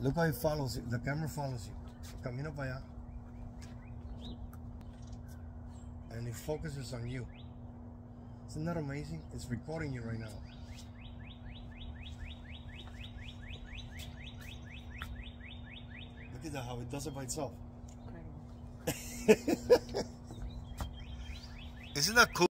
Look how it follows you. The camera follows you. Camino para allá. And it focuses on you. Isn't that amazing? It's recording you right now. Look at that, how it does it by itself. Isn't that cool?